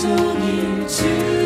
종일 주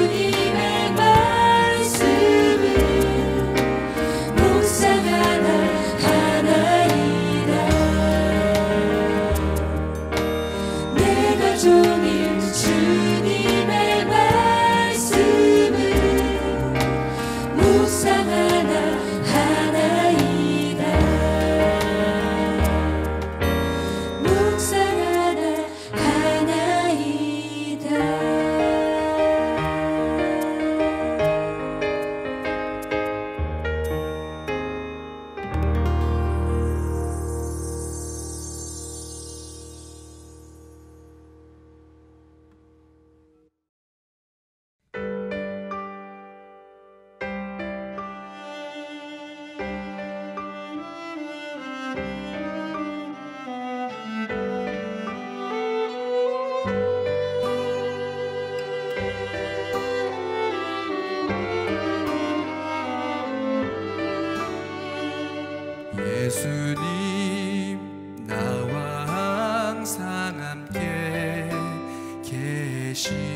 she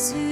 예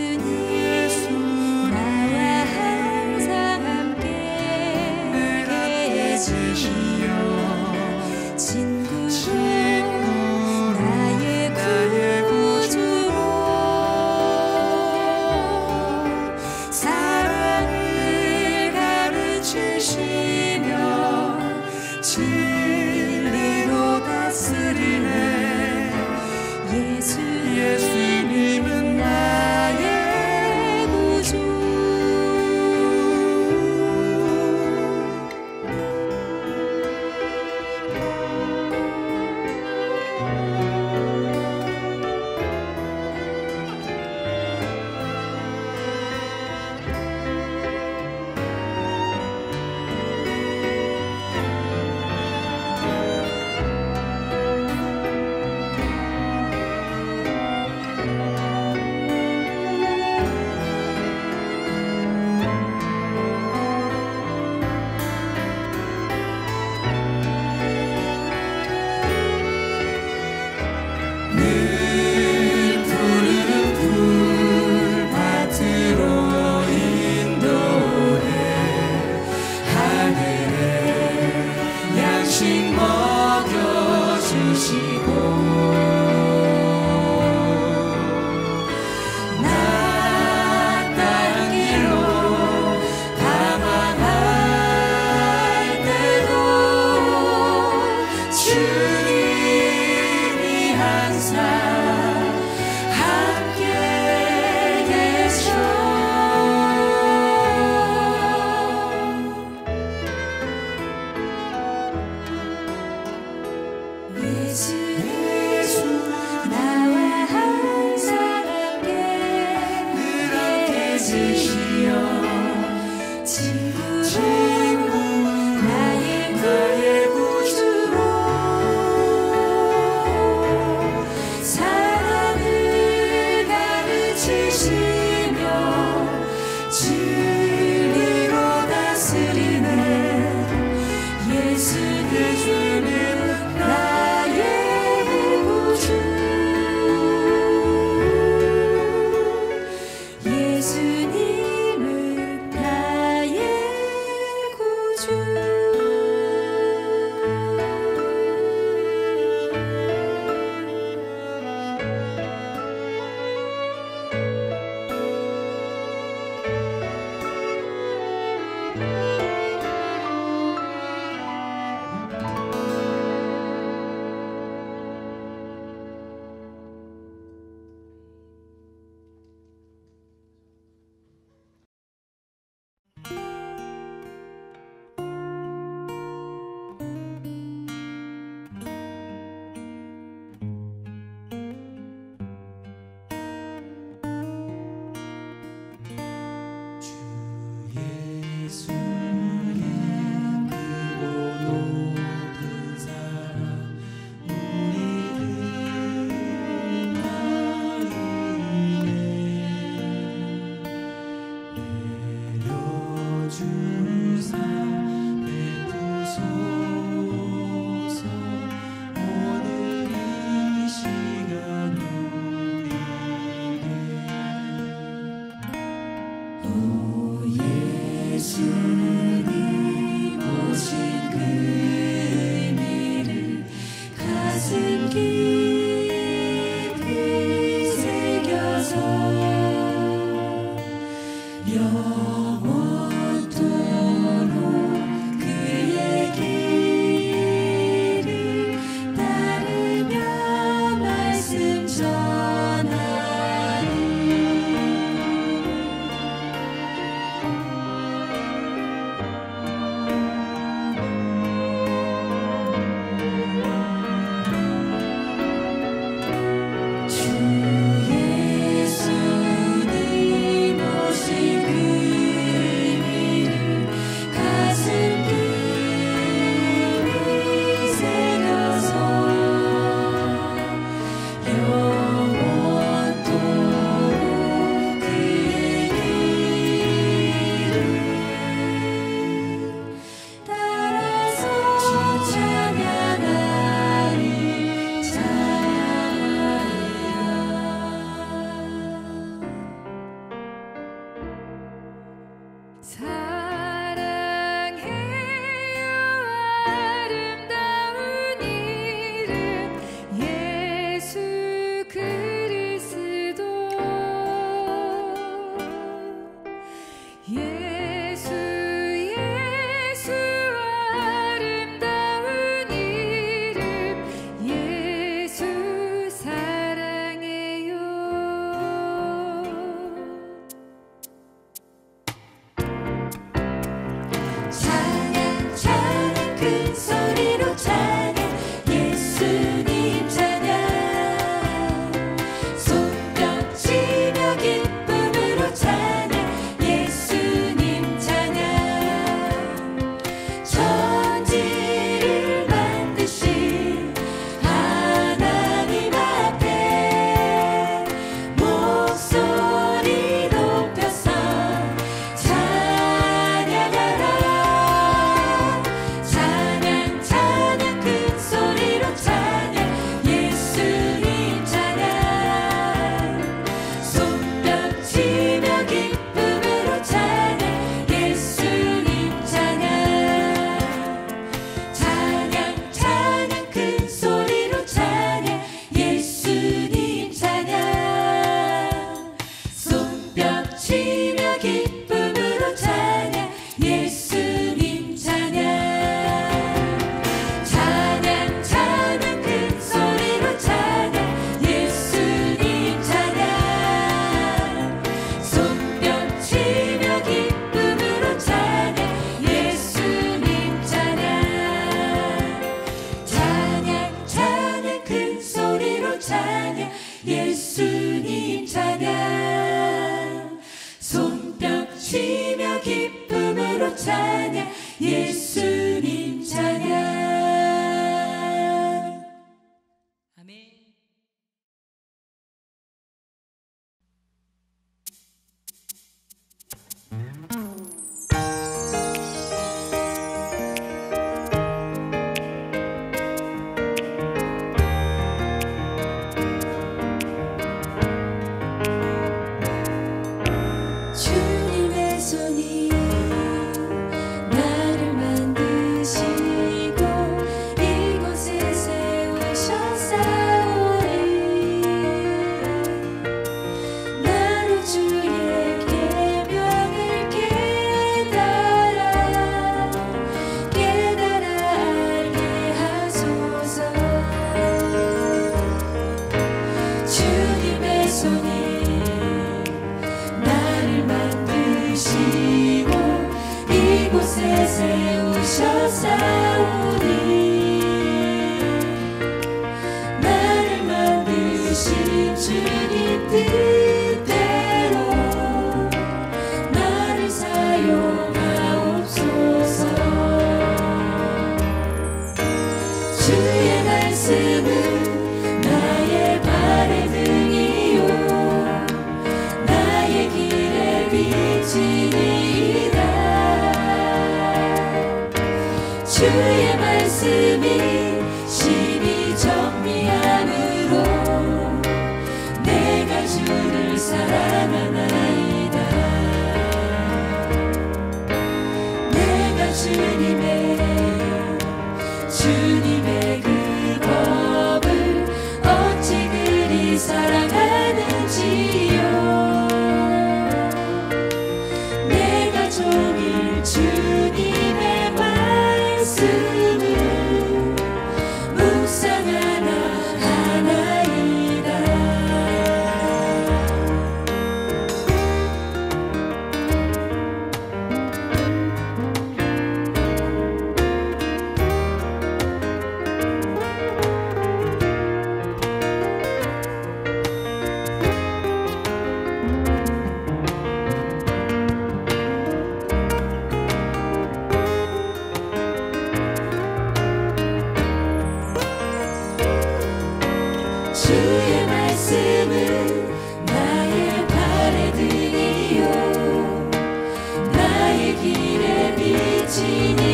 비치니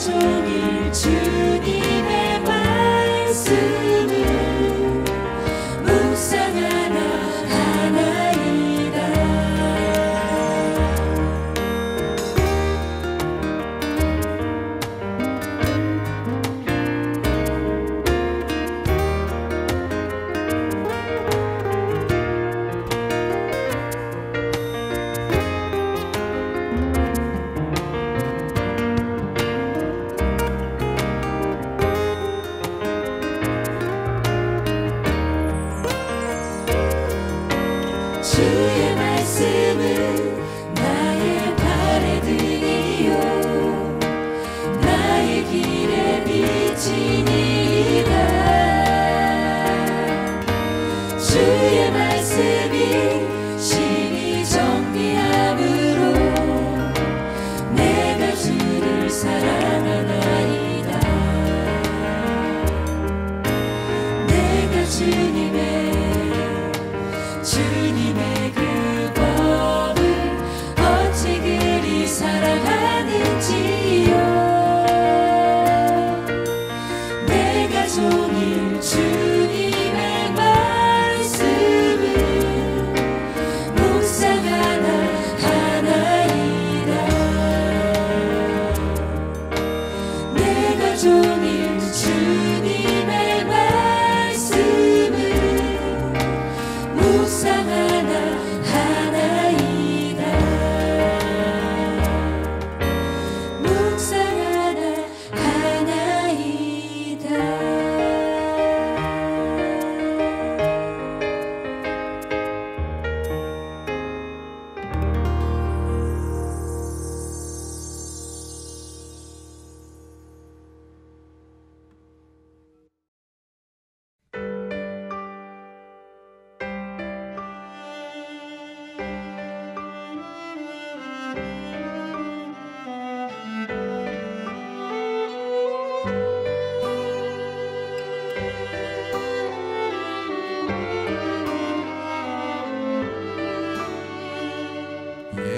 종일 주님의 말씀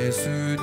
예수